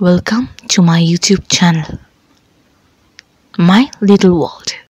Welcome to my YouTube channel, My Little World.